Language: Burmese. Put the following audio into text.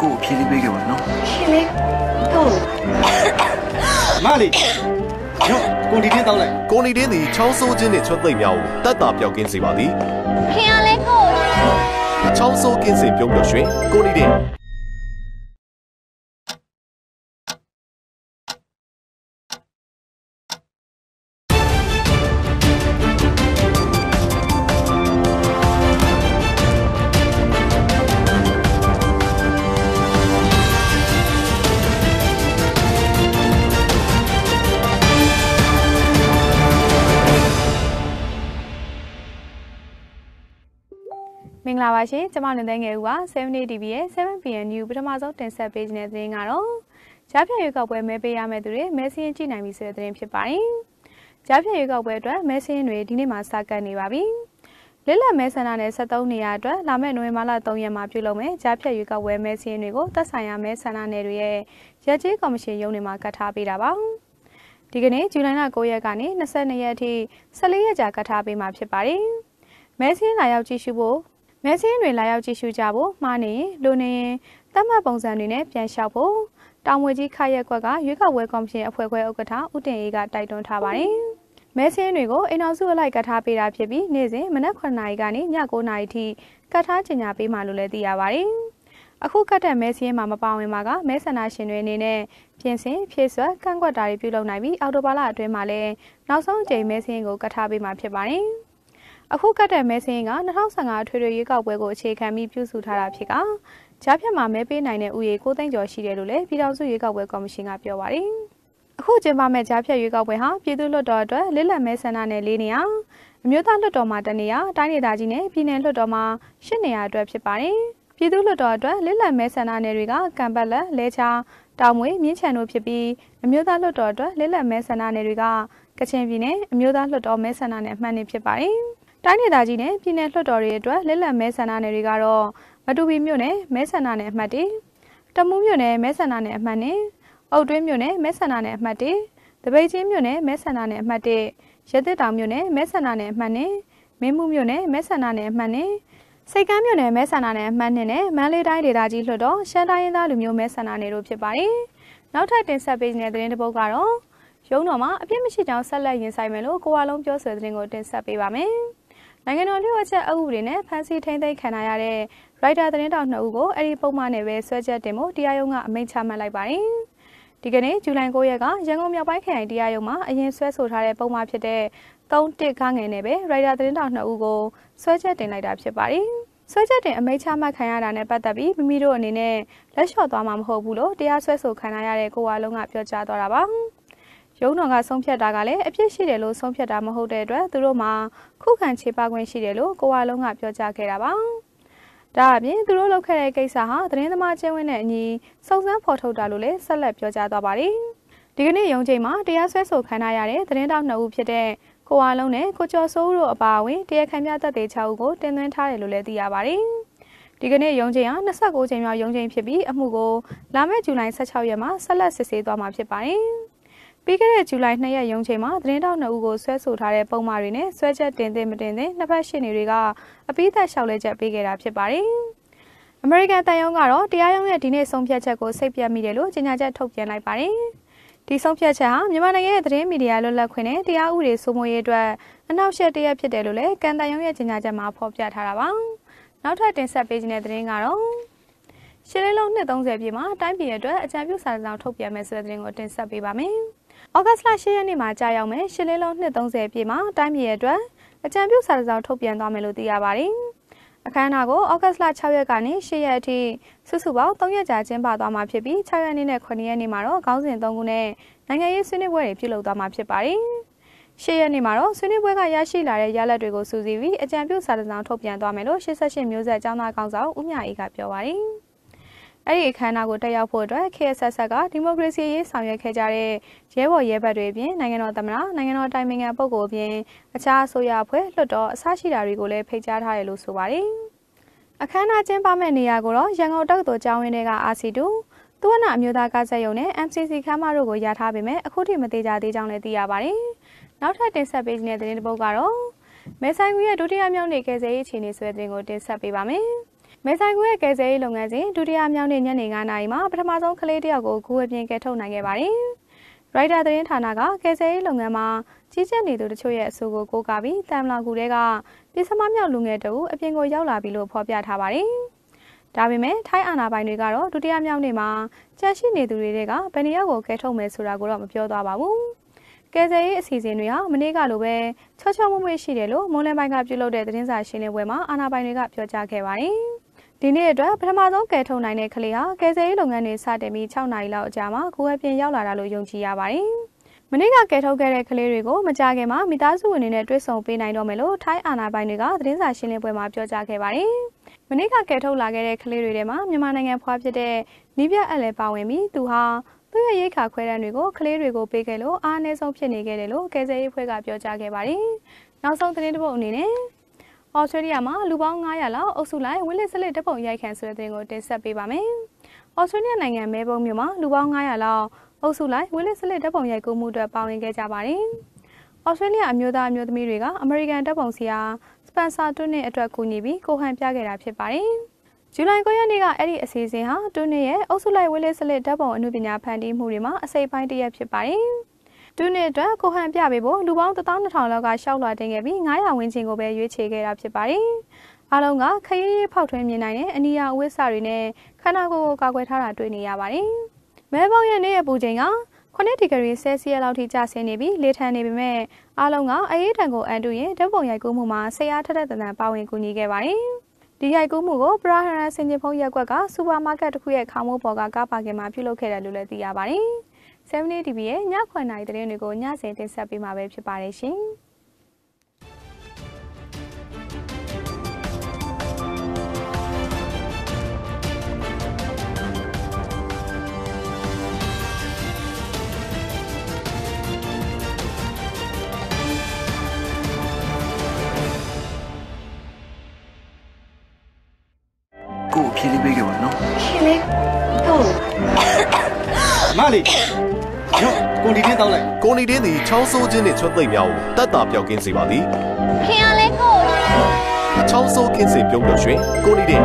ကို့ကိုဖြည်းလေးပေးခဲ့ပါနော်ရှင်လေးတို့မလေးညောကိုဒီတင်းတောင်းလိုက်ကိုနီတင်းသည်ချောင်းဆိုးခြင်းနှင့်ချွတ်သိမ့်များကိုတတ်တာပြောက်ကင်းစေပါသည်ခင်ရလဲကိုချောင်းဆိုးကင်းစင်ပြုံးပျော်ရွှင်ကိုနီတင်း မင်္ဂလာပါရှင်ကျမလွန်သိန်းငယ်ဦးပါ7 TV ရဲ့ 7pm new ပထမဆုံးတင်ဆက်ပေးခြင်းတဲ့သတင်းကတော့ကြားဖြတ်ရွေးကောက်ပွဲမဲပေးရမယ့်သူတွေမဲစင်းကြည့်နိုင်ပြီဆိုတဲ့သတင်းဖြစ်ပါတယ်ကြားဖြတ်ရွေးကောက်ပွဲအတွက်မဲစင်းတွေဒီနေ့မှစကတ်နေပါပြီလစ်လက်မဲဆန္ဒနဲ့73နေရာအတွက်လာမယ့်နိုဝင်ဘာလ3ရက်မှာပြုလုပ်မယ်ကြားဖြတ်ရွေးကောက်ပွဲမဲစင်းတွေကိုသက်ဆိုင်ရာမဲဆန္ဒနယ်တွေရဲ့ရက်ကျေးကော်မရှင်ရုံးတွေမှာကတ်ထားပေးတာပါဒီကနေ့ဇူလိုင်လ9ရက်ကနေ22ရက်အထိ14ရက်ကြာကတ်ထားပေးမှာဖြစ်ပါတယ်မဲစင်းလာရောက်ကြည့်ရှုဖို့ မဲစင်းတွေလာရောက်ကြည့်ရှုကြဖို့မှားနေရင်လိုနေရင်တတ်မှတ်ပုံစံတွေနဲ့ပြန်လျှောက်ဖို့တောင်ဝေကြီးခရက်ကွက်ကရွေးကောက်ပွဲကော်မရှင်အဖွဲ့ခွဲဥက္ကဋ္ဌဦးတင်အေးကတိုက်တွန်းထားပါတယ်။မဲစင်းတွေကိုအိမ်တော်စုအလိုက်ကတ်ထားပေးတာဖြစ်ပြီးနေ့စဉ်မနက်9:00နာရီကနေည9:00နာရီထိကတ်ထားကြေညာပေးမှလို့လည်းသိရပါတယ်။အခုကတ်တဲ့မဲစင်းမှာမပါဝင်ပါကမဲဆန္ဒရှင်တွေအနေနဲ့ပြင်ဆင်ဖြည့်ဆွတ်ကန့်ကွက်တာတွေပြုလုပ်နိုင်ပြီးအော်တိုဘာလအတွင်းမှာလည်းနောက်ဆုံးအကြိမ်မဲစင်းကိုကတ်ထားပေးမှဖြစ်ပါတယ်။ အခုကတ်တဲ့မဲစင်းက2015အထွေထွေရွေးကောက်ပွဲကိုအခြေခံပြီးပြုစုထားတာဖြစ်ကကြားဖြတ်မှာမဲပေးနိုင်တဲ့ဥယေ6သိန်းကျော်ရှိတယ်လို့လည်းပြည်ထောင်စုရွေးကောက်ပွဲကော်မရှင်ကပြောပါတယ်။အခုကျင်းပမဲ့ကြားဖြတ်ရွေးကောက်ပွဲဟာပြည်သူ့လွှတ်တော်အတွက်လစ်လက်မဲဆန္ဒနယ်၄နေရာအမျိုးသားလွှတ်တော်မှာတနေရာတိုင်းဒေသကြီးနဲ့ပြည်နယ်လွှတ်တော်မှာ၈နေရာအတွက်ဖြစ်ပါတယ်။ပြည်သူ့လွှတ်တော်အတွက်လစ်လက်မဲဆန္ဒနယ်တွေကကံပတ်လက်လဲချာတောင်မွေမြင်းချံတို့ဖြစ်ပြီးအမျိုးသားလွှတ်တော်အတွက်လစ်လက်မဲဆန္ဒနယ်တွေကကချင်ပြည်နယ်အမျိုးသားလွှတ်တော်မဲဆန္ဒနယ်အမှတ်နှစ်ဖြစ်ပါတယ်။ တိုင်းဒေသကြီးနဲ့ပြည်내လွှတ်တော်တွေအတွက်လက်လက်မဲဆန္ဒနယ်တွေကတော့မတူပီမြို့နယ်မဲဆန္ဒနယ်အမှတ်1တမူးမြို့နယ်မဲဆန္ဒနယ်အမှတ်2အုတ်တွင်းမြို့နယ်မဲဆန္ဒနယ်အမှတ်1တပိတ်ချင်းမြို့နယ်မဲဆန္ဒနယ်အမှတ်1ရသစ်တောင်မြို့နယ်မဲဆန္ဒနယ်အမှတ်2မင်းမှုမြို့နယ်မဲဆန္ဒနယ်အမှတ်2စိတ်ကမ်းမြို့နယ်မဲဆန္ဒနယ်အမှတ်2နဲ့မန္တလေးတိုင်းဒေသကြီးလွှတ်တော်ရှမ်းတိုင်းရင်းသားလူမျိုးမဲဆန္ဒနယ်တို့ဖြစ်ပါတယ်နောက်ထပ်တင်ဆက်ပေးနေတဲ့သတင်းတစ်ပုဒ်ကတော့ရုံးတော်မှာအပြစ်မရှိကြောင်းဆက်လက်ရင်ဆိုင်မယ်လို့ကိုဝါလုံးပြောဆိုတဲ့သတင်းကိုတင်ဆက်ပေးပါမယ်။ နိုင်ငံတော်လျှို့ဝှက်ချက်အုပ်စုတွေနဲ့ဖမ်းဆီးထိန်းသိမ်းခံရတဲ့ရိုက်တာသတင်းတောက်2ဦးကိုအဲ့ဒီပုံမှန်နဲ့ပဲဆွဲချက်တင်ဖို့တရားရုံးကအမိန့်ချမှတ်လိုက်ပါတယ်။ဒီကနေ့ဇူလိုင်9ရက်ကရန်ကုန်မြောက်ပိုင်းခရိုင်တရားရုံးမှာအရင်ဆွဲဆိုထားတဲ့ပုံမှန်ဖြစ်တဲ့3-1ခငယ်နဲ့ပဲရိုက်တာသတင်းတောက်2ဦးကိုဆွဲချက်တင်လိုက်တာဖြစ်ပါတယ်။ဆွဲချက်တင်အမိန့်ချမှတ်ခံရတာနဲ့ပတ်သက်ပြီးမိမိတို့အနေနဲ့လက်လျှော့သွားမှာမဟုတ်ဘူးလို့တရားစွဲဆိုခံရတဲ့ကိုဝါလုံးကပြောကြားသွားတာပါ။ ရုံးတော်ကဆုံးဖြတ်တာကလည်းအပြစ်ရှိတယ်လို့ဆုံးဖြတ်တာမဟုတ်တဲ့အတွက်သူတို့မှာခုခံခြေပခွင့်ရှိတယ်လို့ကိုဝါလုံးကပြောကြားခဲ့တာပါ။ဒါအပြင်သူတို့လုပ်ခဲ့တဲ့ကိစ္စဟာသတင်းသမားကျင်းဝင်းတဲ့အညီစုံစမ်းဖော်ထုတ်တာလို့လည်းဆက်လက်ပြောကြားသွားပါတယ်။ဒီကနေ့ရုံးချိန်မှာတရားစွဲဆိုခံရတဲ့သတင်းတောက်2ဦးဖြစ်တဲ့ကိုဝါလုံးနဲ့ကိုကျော်စိုးဦးတို့အပါအဝင်တရားခံများတပ်သေး6ဦးကိုတင်သွင်းထားတယ်လို့လည်းသိရပါတယ်။ဒီကနေ့ရုံးချိန်ဟာ29ချိန်မြောက်ရုံးချိန်ဖြစ်ပြီးအမှုကိုလာမယ့်ဇူလိုင်16ရက်မှာဆက်လက်စစ်ဆေးသွားမှာဖြစ်ပါတယ်။ ပြီးခဲ့တဲ့ဇူလိုင်2ရက်ရုံးချိန်မှာသတင်းတောက်2ဦးကိုဆွဲဆိုထားတဲ့ပုံမှားတွေနဲ့ဆွဲချက်တင်သင့်မတင်သင့်နှစ်ဖက်ရှင်းနေတွေကအပိသက်လျှောက်လဲချက်ပေးခဲ့တာဖြစ်ပါတယ်။အမေရိကန်တန်ယုံကတော့တရားရုံးရဲ့ဒီနေ့ဆုံးဖြတ်ချက်ကိုစိတ်ပြတ်မိတယ်လို့ကြေညာချက်ထုတ်ပြန်လိုက်ပါတယ်။ဒီဆုံးဖြတ်ချက်ဟာမြန်မာနိုင်ငံရဲ့သတင်းမီဒီယာလွတ်လပ်ခွင့်နဲ့တရားဥပဒေစိုးမိုးရေးအတွက်အနောက်ရှက်တရက်ဖြစ်တယ်လို့လည်းကန်တန်ယုံရဲ့ကြေညာချက်မှာဖော်ပြထားတာပါ။နောက်ထပ်တင်ဆက်ပေးခြင်းတဲ့သတင်းကတော့ရှစ်လေးလုံး230ပြည့်မှာတိုင်းပြည်အတွက်အကြံပြုစာဆောင်ထုတ်ပြန်မယ်ဆိုတဲ့သတင်းကိုတင်ဆက်ပေးပါမယ်။ ဩဂတ်စ်လ10ရက်နေ့မှာကြာရောက်မယ်ရှစ်လေးလုံး230ပြည့်မှာတိုင်းပြည်အတွက်အကြံပြုစာဆောင်ထုတ်ပြန်သွားမယ်လို့သိရပါတယ်။အခမ်းအနားကိုဩဂတ်စ်လ6ရက်ကနေ10ရက်အထိစုစုပေါင်း3ရက်ကြာကျင်းပသွားမှာဖြစ်ပြီး6ရက်နေ့နဲ့9ရက်နေ့မှာတော့ခေါင်းစဉ်3ခုနဲ့နိုင်ငံရေးဆွေးနွေးပွဲတွေပြုလုပ်သွားမှာဖြစ်ပါတယ်။ရှေ့ရက်နေ့မှာတော့ဆွေးနွေးပွဲကရရှိလာတဲ့ရလဒ်တွေကိုစုစည်းပြီးအကြံပြုစာတစောင်းထုတ်ပြန်သွားမယ်လို့88မျိုးဆက်ចောင်းသားကောင်ဆောင်ဦးမြအေးကပြောပါတယ်။ အဲ့ဒီအခမ်းအနားကိုတက်ရောက်ဖို့အတွက် KSS ကဒီမိုကရေစီရေးဆောင်ရွက်ခဲ့ကြတဲ့ရဲဘော်ရဲဘက်တွေအပြင်နိုင်ငံတော်သမ္မတနိုင်ငံတော်တိုင်ပင်ခံပုဂ္ဂိုလ်အပြင်အခြားအစိုးရအဖွဲ့လွှတ်တော်အစရှိတာတွေကိုလည်းဖိတ်ကြားထားတယ်လို့ဆိုပါတယ်။အခမ်းအနားကျင်းပမဲ့နေရာကိုတော့ရန်ကုန်တက္ကသိုလ်ကျောင်းဝင်းတွေကအာစီတူသူဝနာအမျိုးသားကားဆက်ရုံနဲ့ MCC ခမ်းမတို့ကိုရထားပေမဲ့အခုထိမသေးကြသေးကြောင်းလည်းသိရပါတယ်။နောက်ထပ်တင်ဆက်ပေးခြင်းတဲ့သတင်းတစ်ပုဒ်ကတော့မဲဆိုင်ကူရဲ့ဒုတိယမြောက်နေ့ကယ်ဆယ်ရေးအခြေအနေဆိုတဲ့သတင်းကိုတင်ဆက်ပေးပါမယ်။ မဲဆိုင်ကူရဲ့ကယ်ဆယ်ရေးလုပ်ငန်းစဉ်ဒုတိယမြောက်နေ့ညနေ9:00နာရီမှာပထမဆုံးကလေးတစ်ယောက်ကိုကူဝယ်ပြင်ကယ်ထုတ်နိုင်ခဲ့ပါတယ်။ရိုက်တာသတင်းဌာနကကယ်ဆယ်ရေးလုပ်ငန်းမှာကြီးကြပ်နေသူတချို့ရဲ့အဆိုကိုကိုးကားပြီးတမ်လာကူတွေကပြည်စမမြောက်လူငယ်တအုပ်အပြင်ကိုရောက်လာပြီလို့ဖော်ပြထားပါတယ်။ဒါပေမဲ့ထိုင်းအာဏာပိုင်တွေကတော့ဒုတိယမြောက်နေ့မှာကြန့်ရှိနေသူတွေကဘယ်နှယောက်ကိုကယ်ထုတ်မယ်ဆိုတာကိုတော့မပြောသွားပါဘူး။ကယ်ဆယ်ရေးအစီအစဉ်တွေဟာမနေ့ကလိုပဲချောချောမွေ့မွေ့ရှိတယ်လို့မွန်လယ်ပိုင်းကပြုလုပ်တဲ့သတင်းစာရှင်းလင်းပွဲမှာအာဏာပိုင်တွေကပြောကြားခဲ့ပါတယ်။ ဒီနေ့အတွက်ပထမဆုံးကယ်ထုတ်နိုင်တဲ့ကလေးဟာကယ်ဆယ်ရေးလုပ်ငန်းတွေစတင်ပြီး6နာရီလောက်အကြာမှာကိုယ်အပြင်ရောက်လာတာလို့ယုံကြည်ရပါတယ်။မနေ့ကကယ်ထုတ်ခဲ့တဲ့ကလေးတွေကိုမကြခင်မှာမိသားစုဝင်တွေနဲ့တွေ့ဆုံပေးနိုင်တော့မယ်လို့ထိုင်းအာဏာပိုင်တွေကသတင်းစာရှင်းလင်းပွဲမှာပြောကြားခဲ့ပါတယ်။မနေ့ကကယ်ထုတ်လာခဲ့တဲ့ကလေးတွေထဲမှာမြန်မာနိုင်ငံဖွားဖြစ်တဲ့နီးပြအလည်းပါဝင်ပြီးသူဟာသူ့ရဲ့ရိတ်ခါခွဲတန်းတွေကိုကလေးတွေကိုပေးခဲ့လို့အားအနည်းဆုံးဖြစ်နေခဲ့တယ်လို့ကယ်ဆယ်ရေးဖွဲ့ကပြောကြားခဲ့ပါတယ်။နောက်ဆုံးသတင်းတစ်ပုဒ်အနေနဲ့ ဩစတြေးလျမှာလူပေါင်း900လောက်အုပ်စုလိုက်ဝင်းလစ်စလစ်တပ်ပုံရိုက်ခံဆိုတဲ့သတင်းကိုတင်ဆက်ပေးပါမယ်။ဩစတြေးလျနိုင်ငံမဲဘုံမြို့မှာလူပေါင်း900လောက်အုပ်စုလိုက်ဝင်းလစ်စလစ်တပ်ပုံရိုက်ကူးမှုအတွက်ပါဝင်ခဲ့ကြပါတယ်။ဩစတြေးလျအမျိုးသားအမျိုးသမီးတွေကအမေရိကန်တပ်ပုံစီယာစပန်ဆာတွန်းနဲ့အတွက်ကူညီပြီးကိုဟန်ပြခဲ့တာဖြစ်ပါတယ်။ဇူလိုင်9ရက်နေ့ကအဲ့ဒီအစီအစဉ်ဟာတွန်းနဲ့ရဲ့အုပ်စုလိုက်ဝင်းလစ်စလစ်တပ်ပုံအမှုပညာဖန်တီးမှုတွေမှာအစိပ်ပိုင်းတစ်ရက်ဖြစ်ပါတယ်။ တူနှစ်အတွက်ကိုဟန်ပြပေးဖို့လူပေါင်း12000လောက်ကရှောက်လွှာတင်ခဲ့ပြီး900ဝန်းကျင်ကိုပဲရွေးချယ်ခဲ့တာဖြစ်ပါတယ်။အားလုံးကခရီးရေးဖောက်ထွင်းမြင်နိုင်တဲ့အနီယာအဝိစာတွေနဲ့ခန္ဓာကိုယ်ကိုကာကွယ်ထားတာတွေ့နေရပါတယ်။မဲပေါင်းရဲ့နေ့ရဲ့ပူချိန်က9ဒီဂရီဆဲဆီယပ်လောက်ထိကျဆင်းနေပြီးလေထန်နေပေမဲ့အားလုံးကအရေးတံကိုအန်တူရင်ဓာတ်ပုံရိုက်ကူးမှုမှာဆရာထက်တဲ့တန်ပါဝင်ကူညီခဲ့ပါတယ်။ဒီရိုက်ကူးမှုကိုပရာဟရန်စင်ဂျင်ဖုံးရက်ကွက်ကစူပါမားကတ်တစ်ခုရဲ့ခေါင်းမိုးပေါ်ကကားပါကင်မှာပြုလုပ်ခဲ့တယ်လို့လည်းသိရပါတယ်။ 70 TV ရဲ့ညခွန်နိုင်တဲ့သတင်းတွေကိုညစဉ်တင်ဆက်ပေးမှာပဲဖြစ်ပါတယ်ရှင်။။ကို့ကိုဖြေးလေးပေးခဲ့ပါနော်ခင်လေးကိုမလေး ညကိုဒီတင်းတောင်းလိုက်ကိုနီတင်းသည်ချောင်းဆိုးခြင်းနှင့်ချွတ်သိမ့်များကိုတတ်တာပြောက်ကင်းစေပါသည်ခင်ရလဲကိုချောင်းဆိုးကင်းစေပြုံးလို့ရွှင်ကိုနီတင်း